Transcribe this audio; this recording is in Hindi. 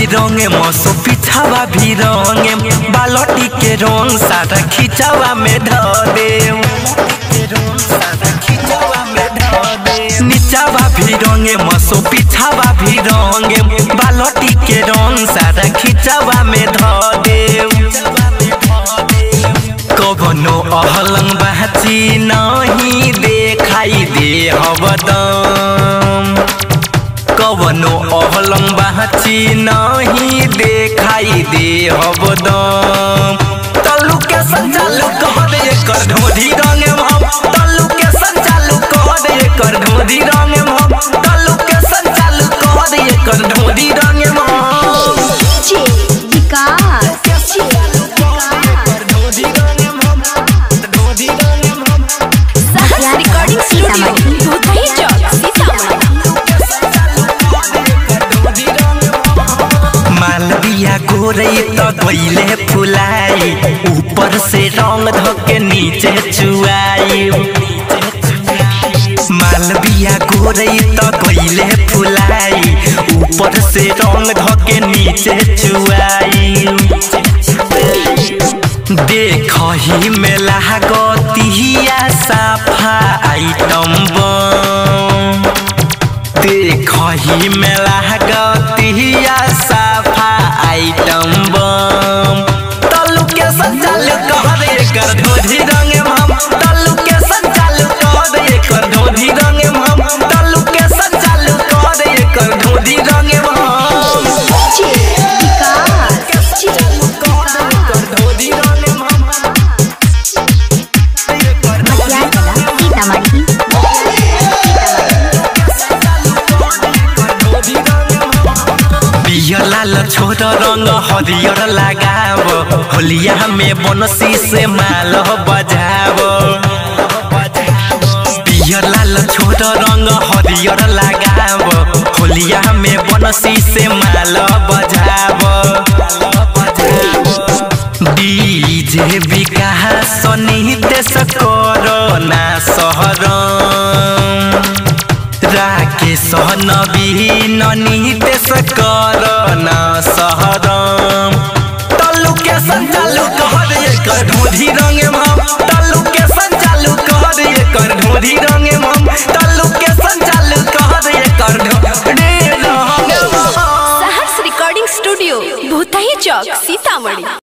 रंगे मसो पिछावा भी रंगे। बालटी के रंग, सारा खिंचावा में ध दे नीचावा भी रंगे मसो पिछावा भी रंगे। बालटी के रंग, सारा खिंचावा में ध दे कबनो अहलंग बाची नहीं देखाई दे हवदम। बाची नहीं देखाई दे हवदम तल्लू के संचालू कह दे कर ढोधी रंगे हम। तल्लू के संचालू कह दे कर ढोधी रंगे हम। तल्लू के संचालू कह दे कर ढोधी रंगे हम। DJ Vikas recording studio Malviya तो गईले फुलाई ऊपर से रंग धके नीचे चुआई मालविया गोरे तो गईले फुलाई ऊपर से रंग धके नीचे चुआई देखही में लागतिया साफा, आइटम बम देखही में लागतिया तल्लू के संचालू कह दे कर पियर लाल छोट रंग हरियर लगाव। होलिया में बनसी से माल बजाव। पियर लाल छोट रंग हरियर लगाव। होलिया में बनसी से माल बजाव। करोना सहरम राकेश नवीन नितेश करन सहरम। तल्लू के संचालू कह दे कर ढोधी रंगे हम तल्लू के संचालू कह दे कर ढोधी रंगे हम तल्लू के संचालू कह दे कर सहस रिकॉर्डिंग स्टूडियो भूतही चौक, सीतामढ़ी।